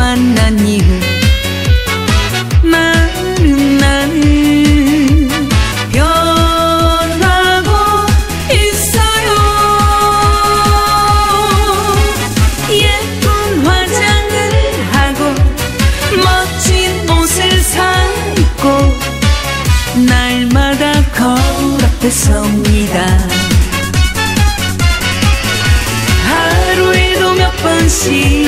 만난 이후 나는 나는 변하고 있어요. 예쁜 화장을 하고 멋진 옷을 사 입고 날마다 거울 앞에 섭니다. 하루에도 몇 번씩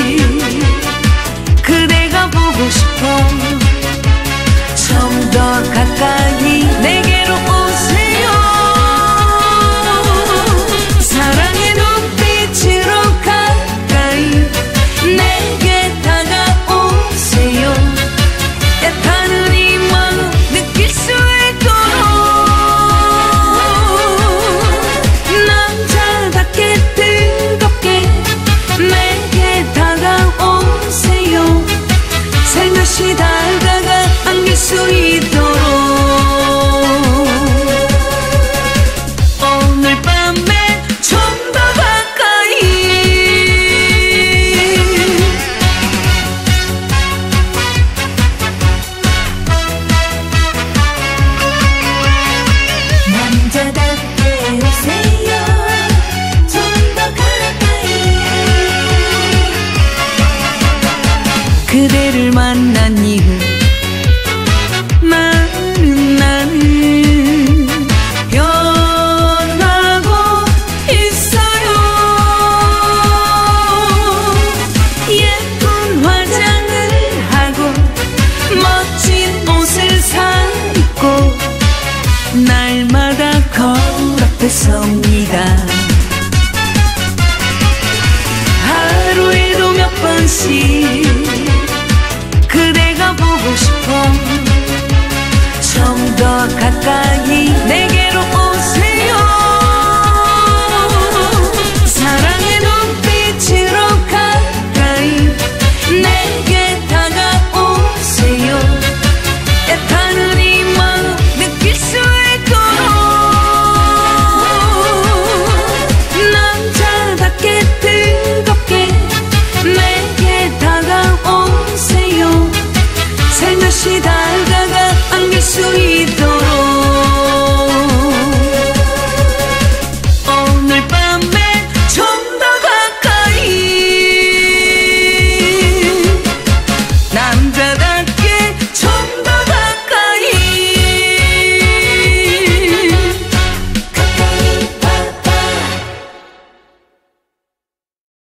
그대를 만난 이후 많은 나는 변하고 있어요. 예쁜 화장을 하고 멋진 옷을 사입고 날마다 거울 앞에 섭니다. riuscita al gaga anche su idol